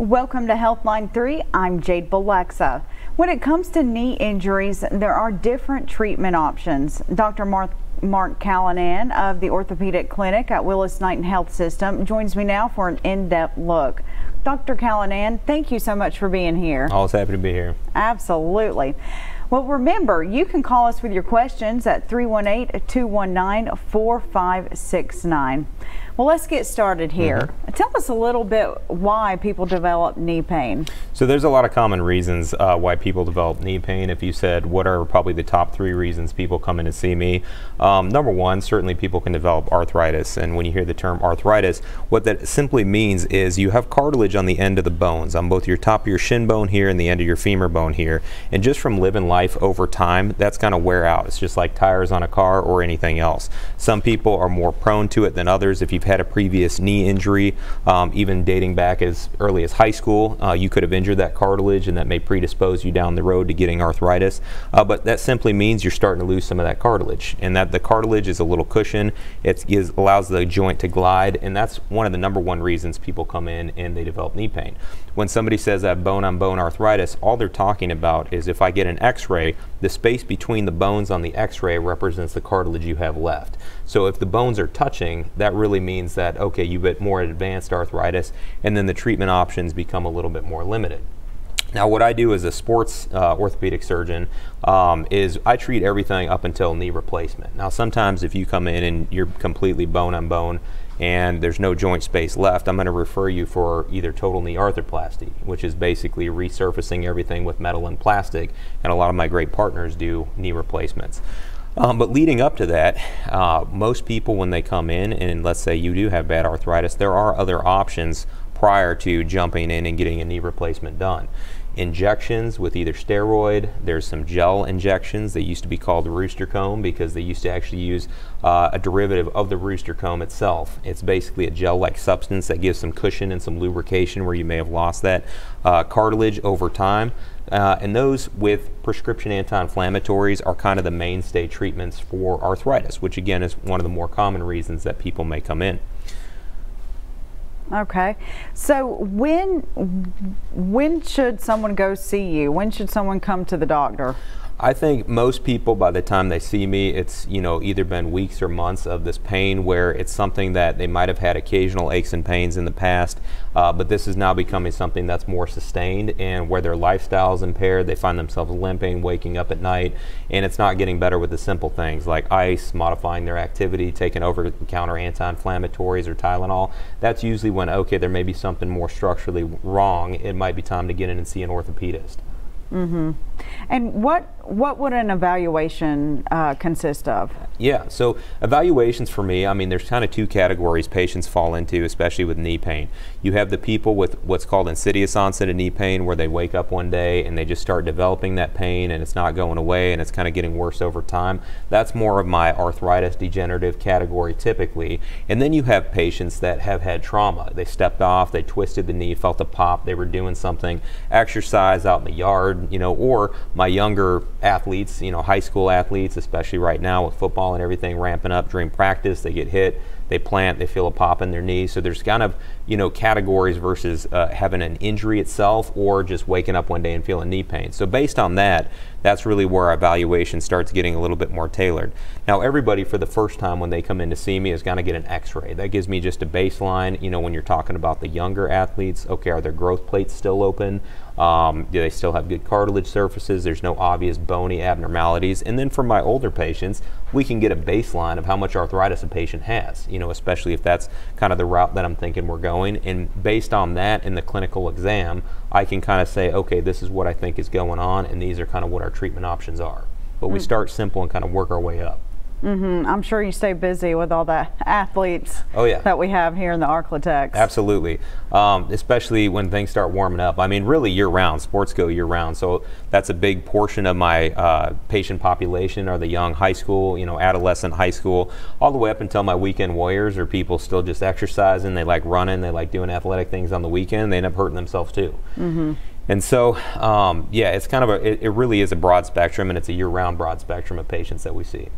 Welcome to Healthline 3. I'm Jade Balexa. When it comes to knee injuries, there are different treatment options. Dr. Mark, Mark Callanan of the Orthopedic Clinic at Willis Knighton Health System joins me now for an in-depth look. Dr. Callanan, thank you so much for being here. Always happy to be here. Absolutely. Well, remember, you can call us with your questions at 318 219 4569. Well, let's get started here. Mm -hmm. Tell us a little bit why people develop knee pain. So there's a lot of common reasons uh, why people develop knee pain. If you said what are probably the top three reasons people come in to see me, um, number one, certainly people can develop arthritis. And when you hear the term arthritis, what that simply means is you have cartilage on the end of the bones, on both your top of your shin bone here and the end of your femur bone here. And just from living life over time, that's going to wear out. It's just like tires on a car or anything else. Some people are more prone to it than others. If you've had a previous knee injury, um, even dating back as early as high school, uh, you could have injured that cartilage and that may predispose you down the road to getting arthritis. Uh, but that simply means you're starting to lose some of that cartilage and that the cartilage is a little cushion. It allows the joint to glide and that's one of the number one reasons people come in and they develop knee pain. When somebody says I have bone on bone arthritis, all they're talking about is if I get an x-ray, the space between the bones on the x-ray represents the cartilage you have left. So if the bones are touching, that really means that, okay, you've got more advanced arthritis, and then the treatment options become a little bit more limited. Now, what I do as a sports uh, orthopedic surgeon um, is I treat everything up until knee replacement. Now, sometimes if you come in and you're completely bone on bone and there's no joint space left, I'm going to refer you for either total knee arthroplasty, which is basically resurfacing everything with metal and plastic. And a lot of my great partners do knee replacements. Um, but leading up to that, uh, most people, when they come in, and let's say you do have bad arthritis, there are other options prior to jumping in and getting a knee replacement done injections with either steroid. There's some gel injections. They used to be called rooster comb because they used to actually use uh, a derivative of the rooster comb itself. It's basically a gel-like substance that gives some cushion and some lubrication where you may have lost that uh, cartilage over time. Uh, and those with prescription anti-inflammatories are kind of the mainstay treatments for arthritis, which again is one of the more common reasons that people may come in. Okay. So when when should someone go see you? When should someone come to the doctor? I think most people, by the time they see me, it's you know either been weeks or months of this pain where it's something that they might have had occasional aches and pains in the past, uh, but this is now becoming something that's more sustained and where their lifestyle is impaired. They find themselves limping, waking up at night, and it's not getting better with the simple things like ice, modifying their activity, taking over-the-counter anti-inflammatories or Tylenol. That's usually when okay, there may be something more structurally wrong. It might be time to get in and see an orthopedist. Mm-hmm. And what what would an evaluation uh, consist of? Yeah, so evaluations for me, I mean, there's kind of two categories patients fall into, especially with knee pain. You have the people with what's called insidious onset of knee pain, where they wake up one day and they just start developing that pain and it's not going away and it's kind of getting worse over time. That's more of my arthritis degenerative category typically. And then you have patients that have had trauma. They stepped off, they twisted the knee, felt a pop, they were doing something, exercise out in the yard, you know, or my younger athletes, you know, high school athletes, especially right now with football and everything ramping up during practice, they get hit, they plant, they feel a pop in their knee. So there's kind of, you know, categories versus uh, having an injury itself or just waking up one day and feeling knee pain. So based on that, that's really where our evaluation starts getting a little bit more tailored. Now, everybody for the first time when they come in to see me is going to get an x-ray. That gives me just a baseline, you know, when you're talking about the younger athletes, okay, are their growth plates still open? Um, do they still have good cartilage surfaces? There's no obvious bony abnormalities. And then for my older patients, we can get a baseline of how much arthritis a patient has, you know, especially if that's kind of the route that I'm thinking we're going. And based on that and the clinical exam, I can kind of say, okay, this is what I think is going on, and these are kind of what our treatment options are. But we mm. start simple and kind of work our way up. Mm-hmm. I'm sure you stay busy with all the athletes oh, yeah. that we have here in the Arklatex. Absolutely, um, especially when things start warming up. I mean, really year round. Sports go year round, so that's a big portion of my uh, patient population are the young high school, you know, adolescent high school, all the way up until my weekend warriors or people still just exercising. They like running, they like doing athletic things on the weekend. They end up hurting themselves too. Mm-hmm. And so, um, yeah, it's kind of a, it, it really is a broad spectrum and it's a year round broad spectrum of patients that we see.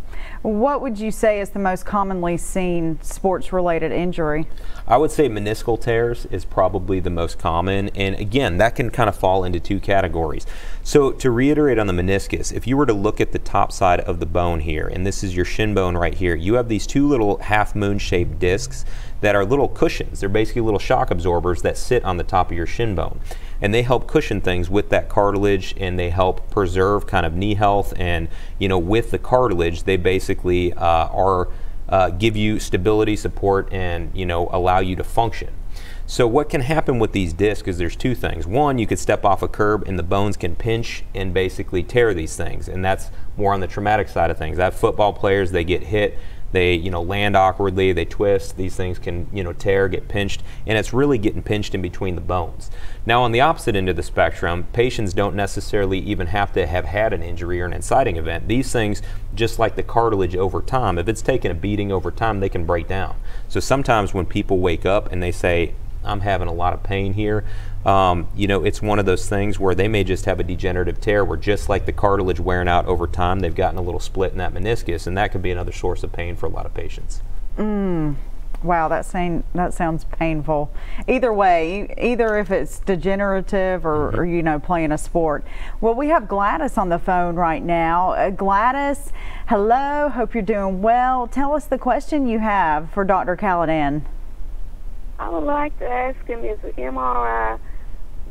What would you say is the most commonly seen sports related injury? I would say meniscal tears is probably the most common. And again, that can kind of fall into two categories. So, to reiterate on the meniscus, if you were to look at the top side of the bone here, and this is your shin bone right here, you have these two little half moon shaped discs that are little cushions. They're basically little shock absorbers that sit on the top of your shin bone and they help cushion things with that cartilage and they help preserve kind of knee health and you know with the cartilage they basically uh, are uh, give you stability support and you know allow you to function so what can happen with these discs is there's two things. One, you could step off a curb and the bones can pinch and basically tear these things, and that's more on the traumatic side of things. I have football players, they get hit, they you know land awkwardly, they twist, these things can you know tear, get pinched, and it's really getting pinched in between the bones. Now on the opposite end of the spectrum, patients don't necessarily even have to have had an injury or an inciting event. These things, just like the cartilage over time, if it's taken a beating over time, they can break down. So sometimes when people wake up and they say, I'm having a lot of pain here. Um, you know, it's one of those things where they may just have a degenerative tear where just like the cartilage wearing out over time, they've gotten a little split in that meniscus, and that could be another source of pain for a lot of patients. Mm. Wow, that saying that sounds painful. Either way, either if it's degenerative or, mm-hmm. or, you know playing a sport. Well, we have Gladys on the phone right now. Uh, Gladys, hello. Hope you're doing well. Tell us the question you have for Dr. Callanan. I would like to ask him: Is the MRI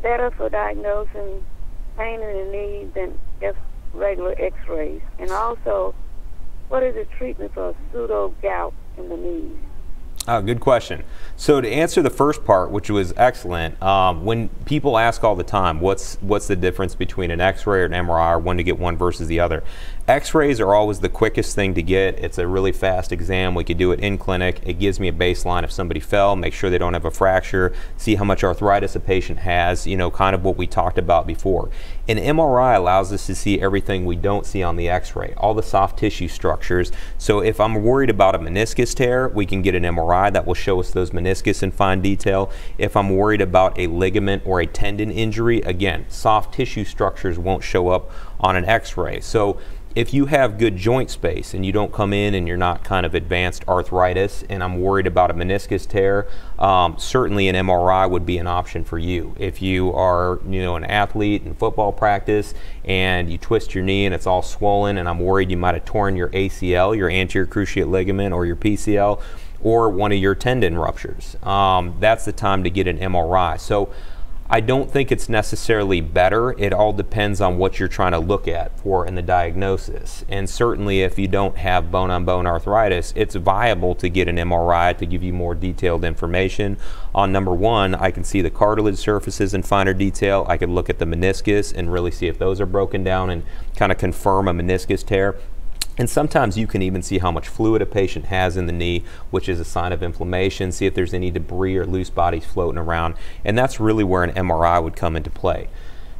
better for diagnosing pain in the knee than just regular X-rays? And also, what is the treatment for pseudo gout in the knees? Oh, good question. So to answer the first part, which was excellent, um, when people ask all the time, what's what's the difference between an X-ray or an MRI, or one to get one versus the other? X-rays are always the quickest thing to get. It's a really fast exam. We could do it in clinic. It gives me a baseline if somebody fell, make sure they don't have a fracture, see how much arthritis a patient has. You know, kind of what we talked about before. An MRI allows us to see everything we don't see on the X-ray, all the soft tissue structures. So if I'm worried about a meniscus tear, we can get an MRI that will show us those meniscus in fine detail. If I'm worried about a ligament or a tendon injury, again, soft tissue structures won't show up on an X-ray. So if you have good joint space and you don't come in and you're not kind of advanced arthritis and I'm worried about a meniscus tear, um, certainly an MRI would be an option for you. If you are, you know, an athlete in football practice and you twist your knee and it's all swollen and I'm worried you might have torn your ACL, your anterior cruciate ligament or your PCL or one of your tendon ruptures, um, that's the time to get an MRI. So I don't think it's necessarily better. It all depends on what you're trying to look at for in the diagnosis. And certainly, if you don't have bone on bone arthritis, it's viable to get an MRI to give you more detailed information. On number one, I can see the cartilage surfaces in finer detail. I can look at the meniscus and really see if those are broken down and kind of confirm a meniscus tear. And sometimes you can even see how much fluid a patient has in the knee, which is a sign of inflammation, see if there's any debris or loose bodies floating around. And that's really where an MRI would come into play.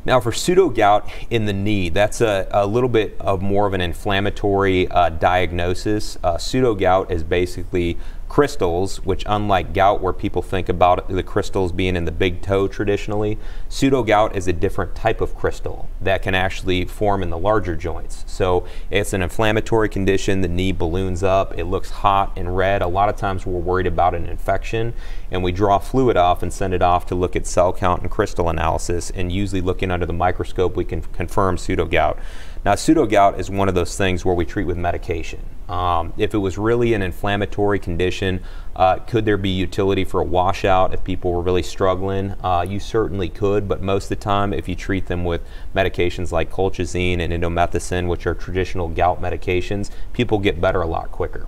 Now, for pseudo gout in the knee, that's a, a little bit of more of an inflammatory uh, diagnosis. Uh, pseudo gout is basically crystals, which unlike gout where people think about the crystals being in the big toe traditionally, pseudo gout is a different type of crystal that can actually form in the larger joints. So it's an inflammatory condition, the knee balloons up, it looks hot and red. A lot of times we're worried about an infection and we draw fluid off and send it off to look at cell count and crystal analysis and usually looking under the microscope we can confirm pseudo gout. Now, pseudo gout is one of those things where we treat with medication. Um, if it was really an inflammatory condition, uh, could there be utility for a washout if people were really struggling? Uh, you certainly could, but most of the time, if you treat them with medications like colchicine and indomethacin, which are traditional gout medications, people get better a lot quicker.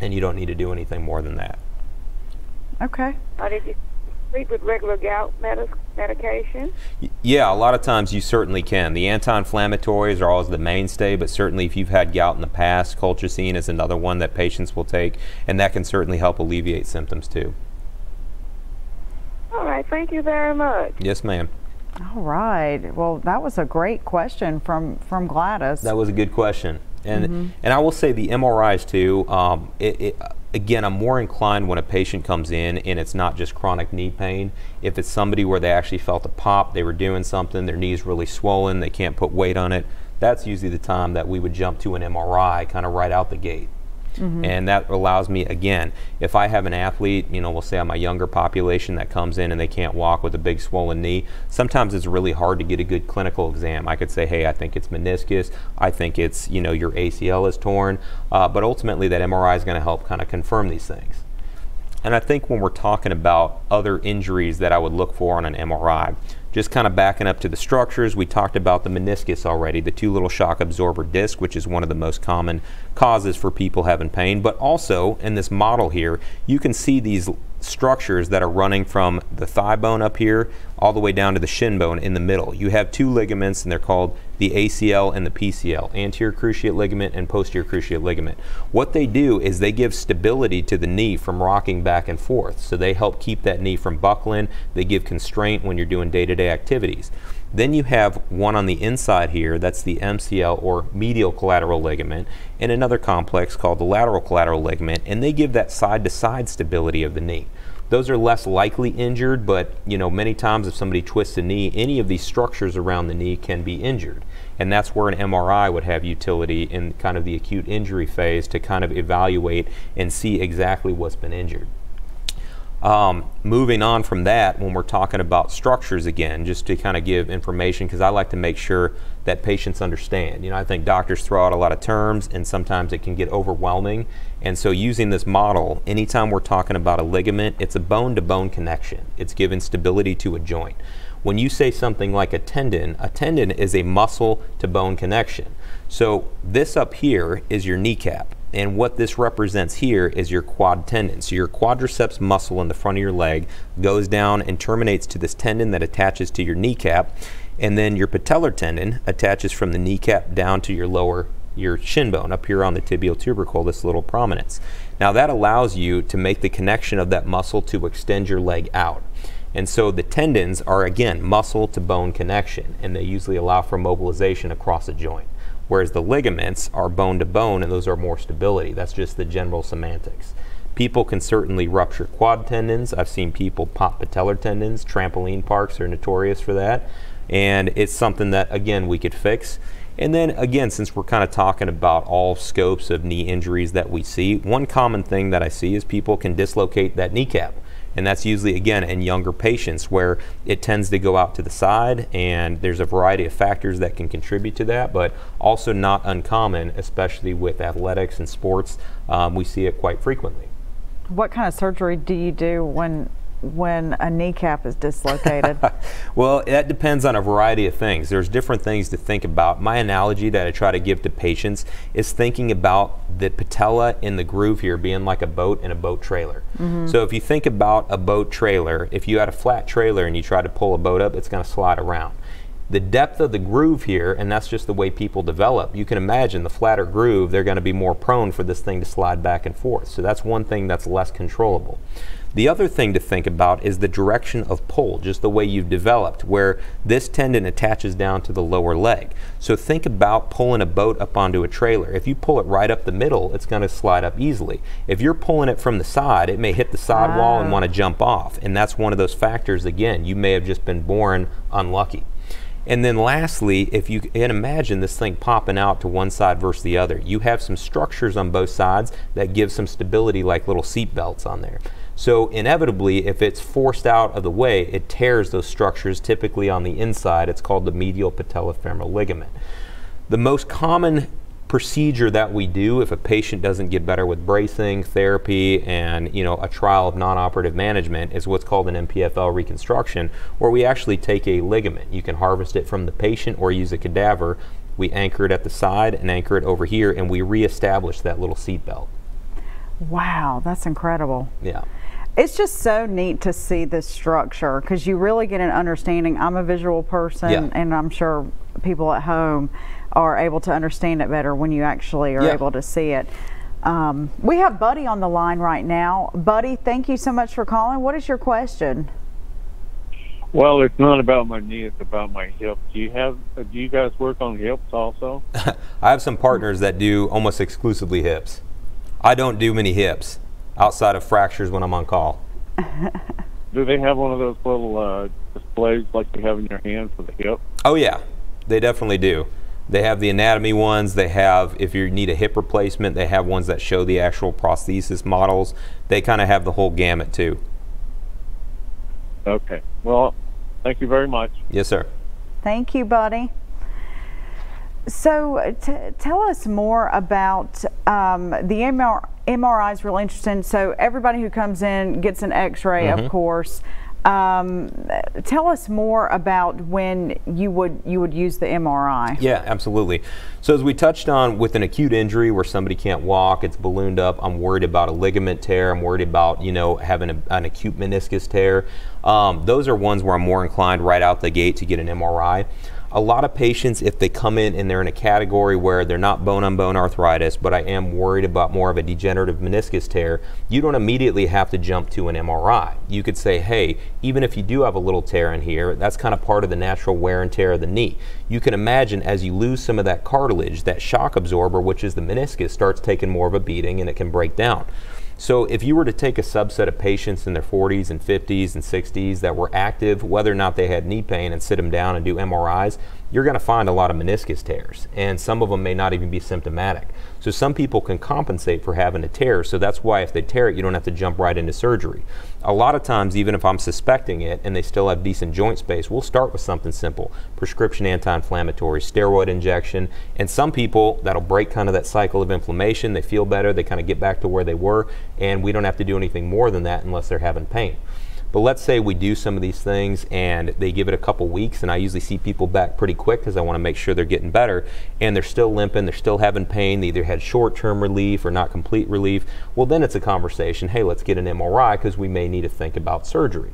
And you don't need to do anything more than that. Okay. How treat with regular gout medication? Yeah, a lot of times you certainly can. The anti-inflammatories are always the mainstay, but certainly if you've had gout in the past, colchicine is another one that patients will take, and that can certainly help alleviate symptoms too. All right, thank you very much. Yes, ma'am. All right. Well, that was a great question from from Gladys. That was a good question, and mm -hmm. and I will say the MRIs too. Um, it, it again, I'm more inclined when a patient comes in and it's not just chronic knee pain. If it's somebody where they actually felt a pop, they were doing something, their knee's really swollen, they can't put weight on it, that's usually the time that we would jump to an MRI kind of right out the gate. Mm-hmm. And that allows me, again, if I have an athlete, you know, we'll say I'm a younger population that comes in and they can't walk with a big swollen knee, sometimes it's really hard to get a good clinical exam. I could say, hey, I think it's meniscus, I think it's, you know, your ACL is torn, uh, but ultimately that MRI is going to help kind of confirm these things. And I think when we're talking about other injuries that I would look for on an MRI, just kind of backing up to the structures, we talked about the meniscus already, the two little shock absorber disc, which is one of the most common causes for people having pain. But also in this model here, you can see these structures that are running from the thigh bone up here all the way down to the shin bone in the middle. You have two ligaments and they're called the ACL and the PCL, anterior cruciate ligament and posterior cruciate ligament. What they do is they give stability to the knee from rocking back and forth. So they help keep that knee from buckling. They give constraint when you're doing day-to-day -day activities. Then you have one on the inside here, that's the MCL or medial collateral ligament, and another complex called the lateral collateral ligament, and they give that side-to-side stability of the knee. Those are less likely injured, but you know, many times if somebody twists a knee, any of these structures around the knee can be injured. And that's where an MRI would have utility in kind of the acute injury phase to kind of evaluate and see exactly what's been injured. Um, moving on from that, when we're talking about structures again, just to kind of give information, because I like to make sure that patients understand. You know, I think doctors throw out a lot of terms, and sometimes it can get overwhelming. And so, using this model, anytime we're talking about a ligament, it's a bone to bone connection, it's giving stability to a joint. When you say something like a tendon, a tendon is a muscle to bone connection. So, this up here is your kneecap. And what this represents here is your quad tendon. So your quadriceps muscle in the front of your leg goes down and terminates to this tendon that attaches to your kneecap. And then your patellar tendon attaches from the kneecap down to your lower, your shin bone up here on the tibial tubercle, this little prominence. Now that allows you to make the connection of that muscle to extend your leg out. And so the tendons are again muscle to bone connection and they usually allow for mobilization across a joint whereas the ligaments are bone to bone and those are more stability. That's just the general semantics. People can certainly rupture quad tendons. I've seen people pop patellar tendons. Trampoline parks are notorious for that. And it's something that, again, we could fix. And then again, since we're kind of talking about all scopes of knee injuries that we see, one common thing that I see is people can dislocate that kneecap. And that's usually, again, in younger patients where it tends to go out to the side, and there's a variety of factors that can contribute to that, but also not uncommon, especially with athletics and sports. Um, we see it quite frequently. What kind of surgery do you do when when a kneecap is dislocated? well, that depends on a variety of things. There's different things to think about. My analogy that I try to give to patients is thinking about the patella in the groove here being like a boat in a boat trailer. Mm-hmm. So if you think about a boat trailer, if you had a flat trailer and you try to pull a boat up, it's going to slide around the depth of the groove here, and that's just the way people develop, you can imagine the flatter groove, they're going to be more prone for this thing to slide back and forth. So that's one thing that's less controllable. The other thing to think about is the direction of pull, just the way you've developed, where this tendon attaches down to the lower leg. So think about pulling a boat up onto a trailer. If you pull it right up the middle, it's going to slide up easily. If you're pulling it from the side, it may hit the side wall and ah. want to jump off. And that's one of those factors, again, you may have just been born unlucky. And then lastly, if you can imagine this thing popping out to one side versus the other, you have some structures on both sides that give some stability like little seat belts on there. So inevitably, if it's forced out of the way, it tears those structures, typically on the inside. It's called the medial patellofemoral ligament. The most common procedure that we do if a patient doesn't get better with bracing, therapy, and you know a trial of non-operative management is what's called an MPFL reconstruction, where we actually take a ligament. You can harvest it from the patient or use a cadaver. We anchor it at the side and anchor it over here, and we reestablish that little seat belt. Wow, that's incredible. Yeah. It's just so neat to see this structure because you really get an understanding. I'm a visual person, yeah. and I'm sure people at home are able to understand it better when you actually are yeah. able to see it. Um, we have Buddy on the line right now. Buddy, thank you so much for calling. What is your question? Well, it's not about my knee; it's about my hip. Do you have? Do you guys work on hips also? I have some partners that do almost exclusively hips. I don't do many hips. Outside of fractures when I'm on call. Do they have one of those little uh, displays like you have in your hand for the hip? Oh yeah, they definitely do. They have the anatomy ones. They have, if you need a hip replacement, they have ones that show the actual prosthesis models. They kind of have the whole gamut too. Okay. Well, thank you very much. Yes, sir. Thank you, buddy. So, t- tell us more about um, the MR- MRI is really interesting. So, everybody who comes in gets an X-ray, Mm-hmm. of course. Um, tell us more about when you would you would use the MRI. Yeah, absolutely. So as we touched on with an acute injury where somebody can't walk, it's ballooned up, I'm worried about a ligament tear, I'm worried about, you know, having a, an acute meniscus tear. Um, those are ones where I'm more inclined right out the gate to get an MRI. A lot of patients, if they come in and they're in a category where they're not bone on bone arthritis, but I am worried about more of a degenerative meniscus tear, you don't immediately have to jump to an MRI. You could say, hey, even if you do have a little tear in here, that's kind of part of the natural wear and tear of the knee. You can imagine as you lose some of that cartilage, that shock absorber, which is the meniscus, starts taking more of a beating and it can break down. So if you were to take a subset of patients in their 40s and 50s and 60s that were active, whether or not they had knee pain, and sit them down and do MRIs, you're going to find a lot of meniscus tears, and some of them may not even be symptomatic. So some people can compensate for having a tear, so that's why if they tear it, you don't have to jump right into surgery. A lot of times, even if I'm suspecting it and they still have decent joint space, we'll start with something simple prescription anti inflammatory, steroid injection, and some people that'll break kind of that cycle of inflammation. They feel better, they kind of get back to where they were, and we don't have to do anything more than that unless they're having pain. But let's say we do some of these things and they give it a couple weeks, and I usually see people back pretty quick because I want to make sure they're getting better, and they're still limping, they're still having pain, they either had short term relief or not complete relief. Well, then it's a conversation hey, let's get an MRI because we may need to think about surgery.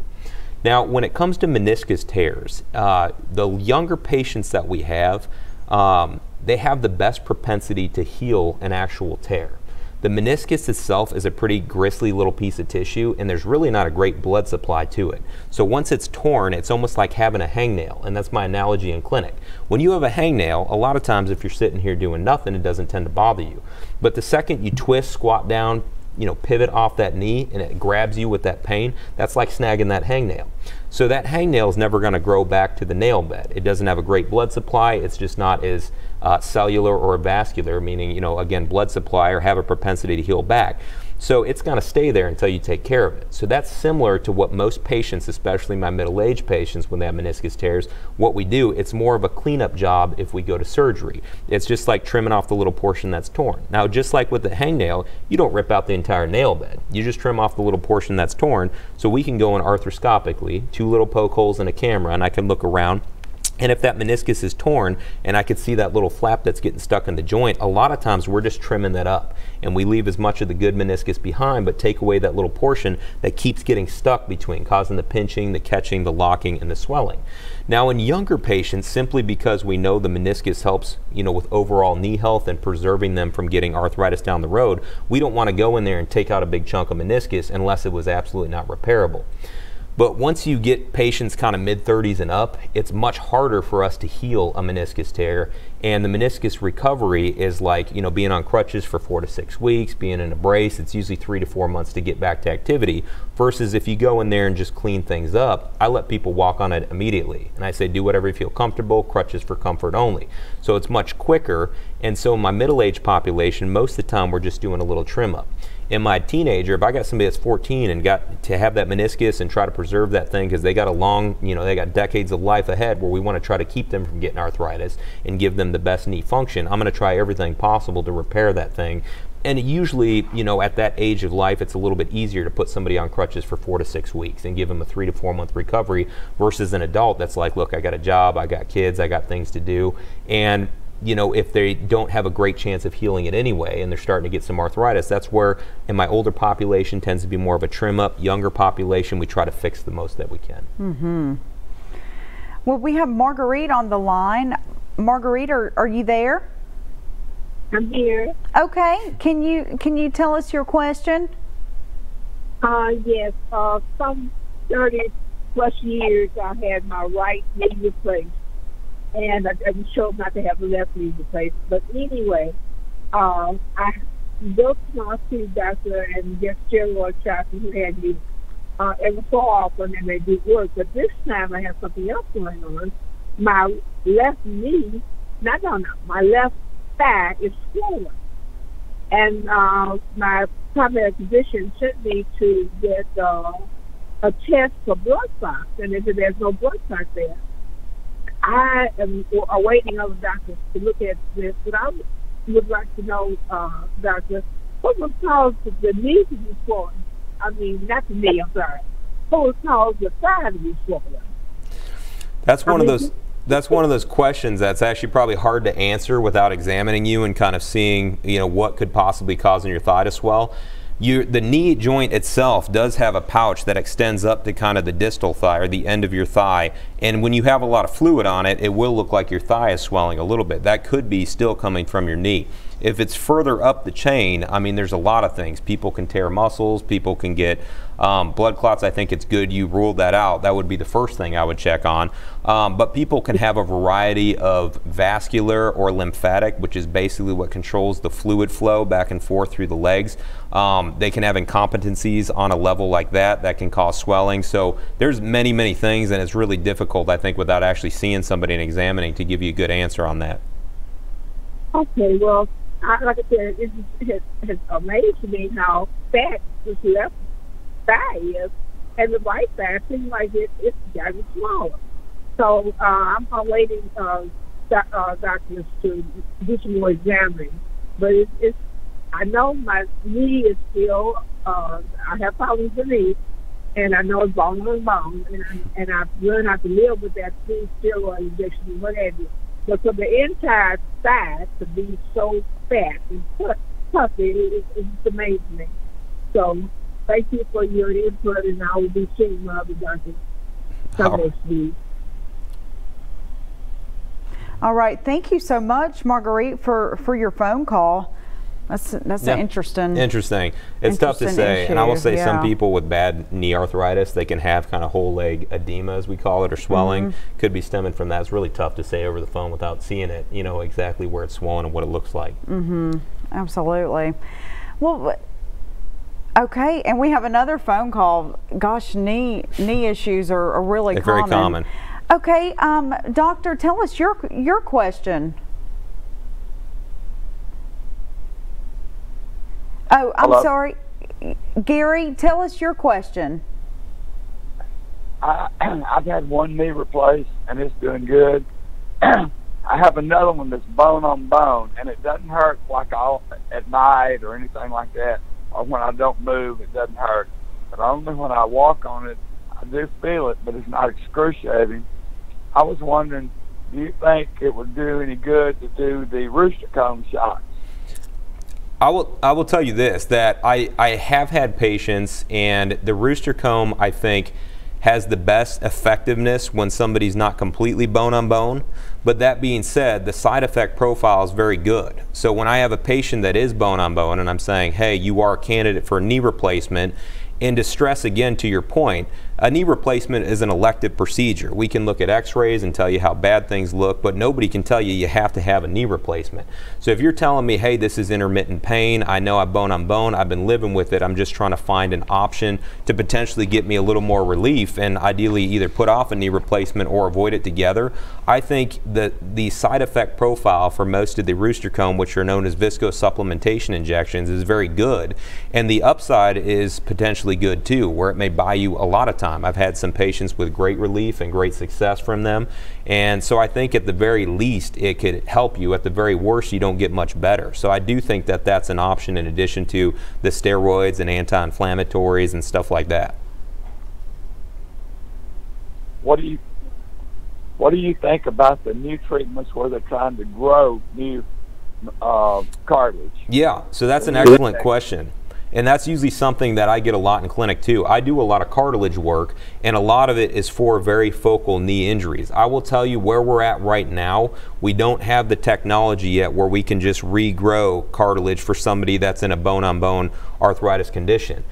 Now, when it comes to meniscus tears, uh, the younger patients that we have, um, they have the best propensity to heal an actual tear. The meniscus itself is a pretty gristly little piece of tissue, and there's really not a great blood supply to it. So once it's torn, it's almost like having a hangnail, and that's my analogy in clinic. When you have a hangnail, a lot of times if you're sitting here doing nothing, it doesn't tend to bother you. But the second you twist, squat down, you know, pivot off that knee and it grabs you with that pain, that's like snagging that hangnail. So that hangnail is never going to grow back to the nail bed. It doesn't have a great blood supply. It's just not as uh, cellular or vascular, meaning, you know, again, blood supply or have a propensity to heal back. So it's going to stay there until you take care of it. So that's similar to what most patients, especially my middle-aged patients, when they have meniscus tears, what we do, it's more of a cleanup job if we go to surgery. It's just like trimming off the little portion that's torn. Now, just like with the hangnail, you don't rip out the entire nail bed. You just trim off the little portion that's torn. So we can go in arthroscopically, two little poke holes in a camera, and I can look around and if that meniscus is torn and I could see that little flap that's getting stuck in the joint, a lot of times we're just trimming that up and we leave as much of the good meniscus behind, but take away that little portion that keeps getting stuck between, causing the pinching, the catching, the locking, and the swelling. Now, in younger patients, simply because we know the meniscus helps, you know, with overall knee health and preserving them from getting arthritis down the road, we don't want to go in there and take out a big chunk of meniscus unless it was absolutely not repairable. But once you get patients kind of mid 30s and up, it's much harder for us to heal a meniscus tear. And the meniscus recovery is like, you know, being on crutches for four to six weeks, being in a brace, it's usually three to four months to get back to activity. Versus if you go in there and just clean things up, I let people walk on it immediately. And I say, do whatever you feel comfortable, crutches for comfort only. So it's much quicker. And so in my middle aged population, most of the time we're just doing a little trim up in my teenager, if I got somebody that's 14 and got to have that meniscus and try to preserve that thing because they got a long, you know, they got decades of life ahead where we want to try to keep them from getting arthritis and give them the best knee function, I'm going to try everything possible to repair that thing. And usually, you know, at that age of life, it's a little bit easier to put somebody on crutches for four to six weeks and give them a three to four month recovery versus an adult that's like, look, I got a job, I got kids, I got things to do. And you know, if they don't have a great chance of healing it anyway and they're starting to get some arthritis, that's where in my older population tends to be more of a trim up. Younger population, we try to fix the most that we can. Mm-hmm. Well, we have Marguerite on the line. Marguerite, are, are you there? I'm here. Okay. Can you can you tell us your question? Uh, yes. Uh, some 30 plus years I had my right knee replaced. And I, I chose not to have the left knee replaced. But anyway, uh, I to my orthopedic doctor and get steroid shots who had me uh, every so often and they do work. But this time I have something else going on. My left knee, not no, no, my left thigh is swollen. And uh, my primary physician sent me to get uh, a test for blood clots, and if there's no blood clots there, I am awaiting other doctors to look at this. But I would like to know, uh, doctor, what would cause the knee to be swollen? I mean, not the knee, I'm sorry. What would cause the thigh to be swollen? That's one I of mean, those. That's one of those questions that's actually probably hard to answer without examining you and kind of seeing, you know, what could possibly cause in your thigh to swell. You, the knee joint itself does have a pouch that extends up to kind of the distal thigh or the end of your thigh. And when you have a lot of fluid on it, it will look like your thigh is swelling a little bit. That could be still coming from your knee. If it's further up the chain, I mean, there's a lot of things. People can tear muscles, people can get um, blood clots. I think it's good you ruled that out. That would be the first thing I would check on. Um, but people can have a variety of vascular or lymphatic, which is basically what controls the fluid flow back and forth through the legs. Um, they can have incompetencies on a level like that that can cause swelling. So there's many, many things, and it's really difficult, I think, without actually seeing somebody and examining to give you a good answer on that. Okay, well, I, like I said, it, it has amazed me how fat this left thigh is, and the right thigh seems like it, it's gotten smaller. So uh, I'm awaiting uh, doc, uh, doctors to do some more examining. But it, it's, I know my knee is still, uh, I have problems with knee, and I know it's bone on bone, and, I, and I've learned how to live with that through steroid injection and what have you. But for the entire thigh to be so fat and pu- puffy, it, it, it just amazed me. So thank you for your input, and I will be seeing my other doctor come next week. All right, thank you so much, Marguerite, for, for your phone call. That's that's Yeah. interesting. Interesting. It's tough to Interesting say. And I will issue, say some people with bad knee arthritis, they can have kind of whole leg edema, as we call it, or swelling. Mm-hmm. Could be stemming from that. It's really tough to say over the phone without seeing it, you know, exactly where it's swollen and what it looks like. Mm. Absolutely. Well, okay, and we have another phone call. Gosh, knee knee issues are, are really They're common. very common. Okay, um, doctor, tell us your your question. Oh, I'm Hello? sorry, Gary. Tell us your question. I, I've had one knee replaced and it's doing good. I have another one that's bone on bone and it doesn't hurt like all at night or anything like that. Or when I don't move, it doesn't hurt. But only when I walk on it, I do feel it, but it's not excruciating. I was wondering, do you think it would do any good to do the rooster comb shots? I will. I will tell you this: that I I have had patients, and the rooster comb I think has the best effectiveness when somebody's not completely bone on bone. But that being said, the side effect profile is very good. So when I have a patient that is bone on bone, and I'm saying, hey, you are a candidate for a knee replacement. And to stress again to your point, a knee replacement is an elective procedure. We can look at x-rays and tell you how bad things look, but nobody can tell you you have to have a knee replacement. So if you're telling me, hey, this is intermittent pain, I know I bone on bone, I've been living with it, I'm just trying to find an option to potentially get me a little more relief and ideally either put off a knee replacement or avoid it together, I think that the side effect profile for most of the rooster comb, which are known as viscosupplementation injections, is very good. And the upside is potentially good too, where it may buy you a lot of time. I've had some patients with great relief and great success from them. And so I think at the very least, it could help you. At the very worst, you don't get much better. So I do think that that's an option in addition to the steroids and anti inflammatories and stuff like that. What do you what do you think about the new treatments where they're trying to grow new uh, cartilage? Yeah, so that's an excellent question. And that's usually something that I get a lot in clinic too. I do a lot of cartilage work, and a lot of it is for very focal knee injuries. I will tell you where we're at right now, we don't have the technology yet where we can just regrow cartilage for somebody that's in a bone on bone arthritis condition.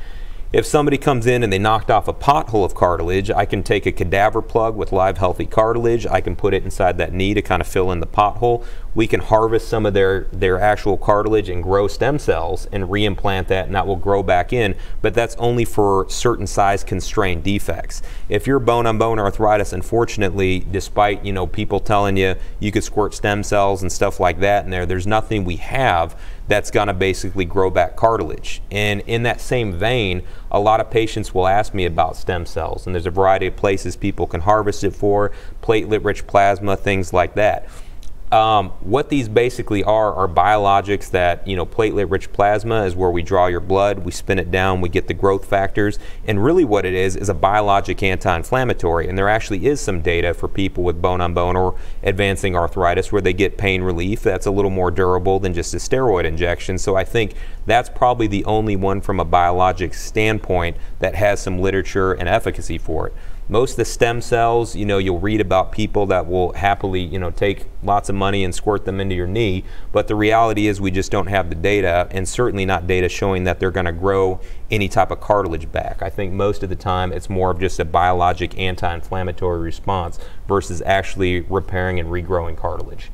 If somebody comes in and they knocked off a pothole of cartilage, I can take a cadaver plug with live healthy cartilage. I can put it inside that knee to kind of fill in the pothole. we can harvest some of their, their actual cartilage and grow stem cells and reimplant that and that will grow back in, but that's only for certain size constrained defects. If you're bone on bone arthritis, unfortunately, despite you know people telling you you could squirt stem cells and stuff like that in there, there's nothing we have that's going to basically grow back cartilage. And in that same vein, a lot of patients will ask me about stem cells, and there's a variety of places people can harvest it for, platelet rich plasma, things like that. Um, what these basically are are biologics that, you know, platelet-rich plasma is where we draw your blood, we spin it down, we get the growth factors, and really what it is is a biologic anti-inflammatory. And there actually is some data for people with bone-on-bone or advancing arthritis where they get pain relief. That's a little more durable than just a steroid injection. So I think that's probably the only one from a biologic standpoint that has some literature and efficacy for it. Most of the stem cells, you know, you'll read about people that will happily, you know, take lots of money and squirt them into your knee, but the reality is we just don't have the data and certainly not data showing that they're going to grow any type of cartilage back. I think most of the time it's more of just a biologic anti-inflammatory response versus actually repairing and regrowing cartilage.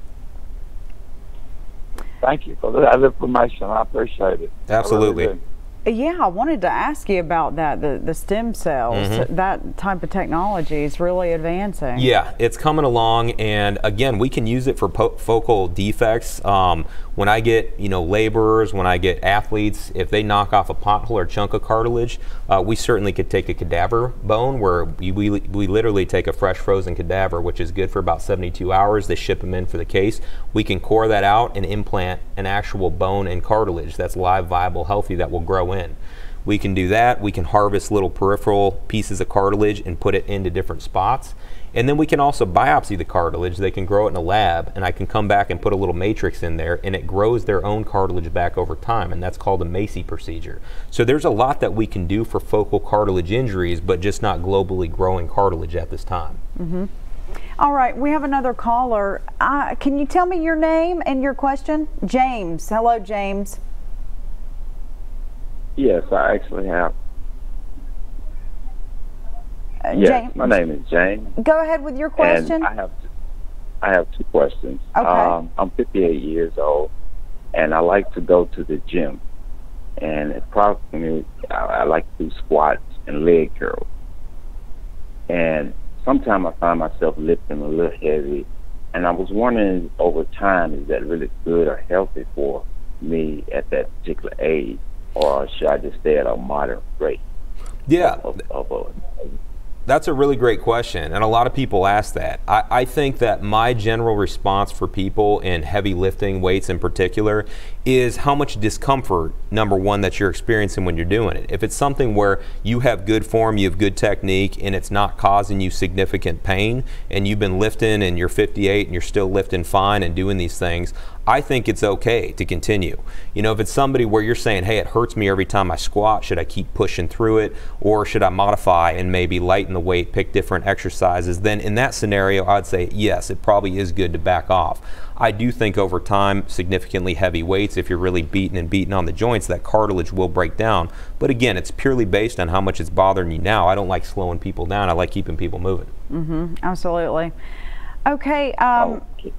Thank you for that information. I appreciate it. Absolutely. I really do. Yeah, I wanted to ask you about that. The the stem cells, Mm-hmm. that type of technology is really advancing. Yeah, it's coming along, and again, we can use it for po- focal defects. Um, when I get, you know, laborers, when I get athletes, if they knock off a pothole or chunk of cartilage, uh, we certainly could take a cadaver bone where we, we, we literally take a fresh frozen cadaver, which is good for about 72 hours. They ship them in for the case. We can core that out and implant an actual bone and cartilage that's live, viable, healthy that will grow in. We can do that. We can harvest little peripheral pieces of cartilage and put it into different spots. And then we can also biopsy the cartilage. They can grow it in a lab, and I can come back and put a little matrix in there, and it grows their own cartilage back over time, and that's called a MACI procedure. So there's a lot that we can do for focal cartilage injuries, but just not globally growing cartilage at this time. All right, we have another caller. Uh, can you tell me your name and your question? James. Hello, James. Yes, I actually have. Uh, Yes, James, my name is James, Go ahead with your question. and I have I have two questions. Okay. Um, I'm 58 years old, and I like to go to the gym, and approximately I, I like to do squats and leg curls, and sometimes I find myself lifting a little heavy, and I was wondering over time is that really good or healthy for me at that particular age, or should I just stay at a moderate rate Yeah, of, of a That's a really great question, and a lot of people ask that. I, I think that my general response for people in heavy lifting, weights in particular, is how much discomfort, number one, that you're experiencing when you're doing it. If it's something where you have good form, you have good technique, and it's not causing you significant pain, and you've been lifting and you're 58 and you're still lifting fine and doing these things, I think it's okay to continue. You know, if it's somebody where you're saying, hey, it hurts me every time I squat, should I keep pushing through it? Or should I modify and maybe lighten the weight, pick different exercises? Then in that scenario, I'd say, yes, it probably is good to back off. I do think over time, significantly heavy weights, if you're really beaten and beaten on the joints, that cartilage will break down. But again, it's purely based on how much it's bothering you now. I don't like slowing people down, I like keeping people moving. Absolutely. Okay, um, Okay.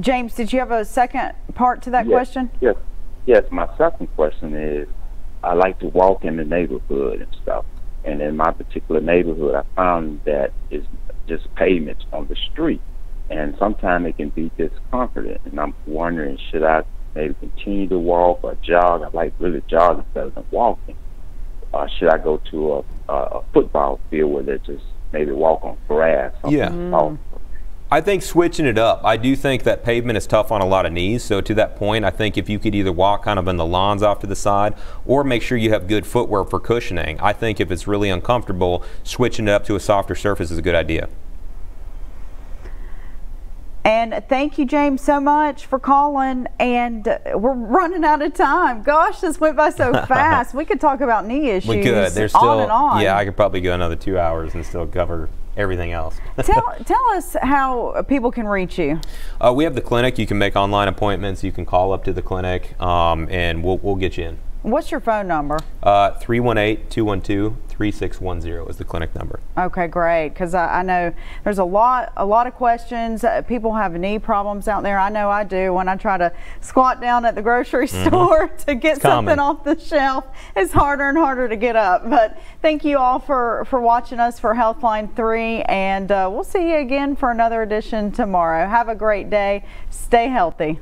James, did you have a second part to that Yes, question? Yes. Yes. My second question is I like to walk in the neighborhood and stuff. And in my particular neighborhood, I found that it's just pavements on the street. And sometimes it can be discomforting. And I'm wondering, should I maybe continue to walk or jog? I like really jogging better than walking. Or should I go to a, a, a football field where they just maybe walk on grass? Yeah. soft? Mm. I think switching it up. I do think that pavement is tough on a lot of knees. So to that point, I think if you could either walk kind of in the lawns off to the side or make sure you have good footwear for cushioning. I think if it's really uncomfortable, switching it up to a softer surface is a good idea. And thank you, James, so much for calling. And we're running out of time. Gosh, this went by so fast. we could talk about knee issues We could. There's still on and on. yeah. I could probably go another two hours and still cover everything else. tell, tell us how people can reach you. uh, we have the clinic. You can make online appointments. You can call up to the clinic, um, and we'll we'll get you in. What's your phone number? Uh, 318-212-3610 is the clinic number. Okay, great. Because I, I know there's a lot, a lot of questions. Uh, people have knee problems out there. I know I do. When I try to squat down at the grocery store to get It's common. something off the shelf, it's harder and harder to get up. But thank you all for for watching us for Healthline Three, and uh, we'll see you again for another edition tomorrow. Have a great day. Stay healthy.